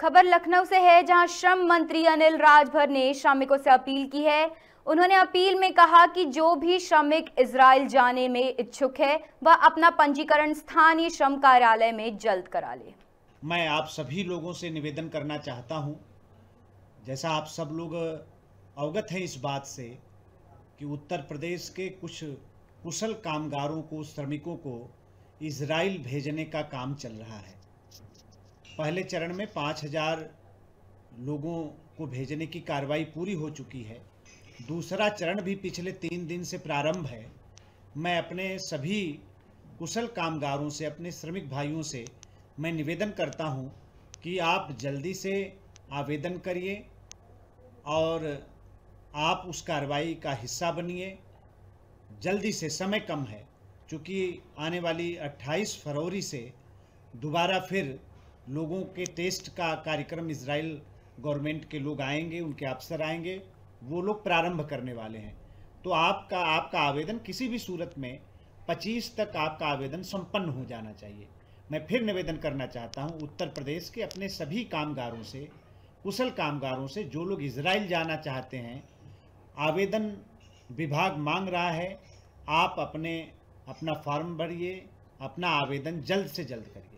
खबर लखनऊ से है, जहाँ श्रम मंत्री अनिल राजभर ने श्रमिकों से अपील की है। उन्होंने अपील में कहा कि जो भी श्रमिक इसराइल जाने में इच्छुक है, वह अपना पंजीकरण स्थानीय श्रम कार्यालय में जल्द करा ले। मैं आप सभी लोगों से निवेदन करना चाहता हूँ, जैसा आप सब लोग अवगत हैं इस बात से, कि उत्तर प्रदेश के कुछ कुशल कामगारों को, श्रमिकों को इसराइल भेजने का काम चल रहा है। पहले चरण में पाँच हज़ार लोगों को भेजने की कार्रवाई पूरी हो चुकी है। दूसरा चरण भी पिछले तीन दिन से प्रारंभ है। मैं अपने सभी कुशल कामगारों से, अपने श्रमिक भाइयों से मैं निवेदन करता हूँ कि आप जल्दी से आवेदन करिए और आप उस कार्रवाई का हिस्सा बनिए। जल्दी से, समय कम है क्योंकि आने वाली 28 फरवरी से दोबारा फिर लोगों के टेस्ट का कार्यक्रम इसराइल गवर्नमेंट के लोग आएँगे, उनके अफसर आएँगे, वो लोग प्रारंभ करने वाले हैं। तो आपका आपका आवेदन किसी भी सूरत में 25 तक आपका आवेदन संपन्न हो जाना चाहिए। मैं फिर निवेदन करना चाहता हूँ, उत्तर प्रदेश के अपने सभी कामगारों से, कुशल कामगारों से, जो लोग इसराइल जाना चाहते हैं, आवेदन विभाग मांग रहा है, आप अपने, अपना फॉर्म भरिए, अपना आवेदन जल्द से जल्द करिए।